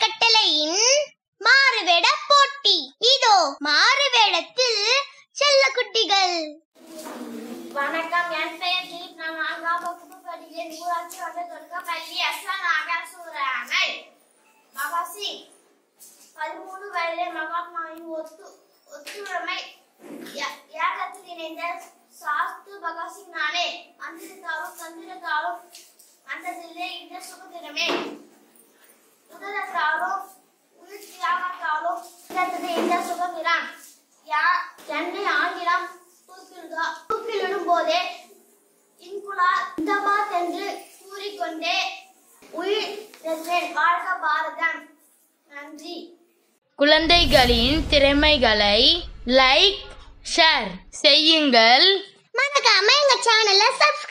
அறக்கட்டளையின் மாறுவேட போட்டி. இதோ மாறுவேடத்தில் செல்ல குட்டிகள் வணக்கம் என் பெயர் தீப். நான் நான்காம் வகுப்பு படிக்கிறேன் ஊராட்சி ஒன்றிய தொடக்க பள்ளி எஸ்ஆ நாகசூராமை மகாசி பதிமூணு வயது மகாத்மாவின் ஒத்து ஒத்துழைமை ஏகத்தில் இணைந்த சாஸ்து பகத்சிங் நானே. அந்த யா- என்னை ஆங்கிலம் தூக்கிடுதா தூக்கிலிடும் போதே இன்குலா இந்தபாத் என்று கூறிக்கொண்டே உயிர் வாழ்க பாரதம். நன்றி. குழந்தைகளின் திறமைகளை லைக் ஷேர் செய்யுங்கள். மறக்காம எங்க சேனலை சப்ஸ்கிரைப்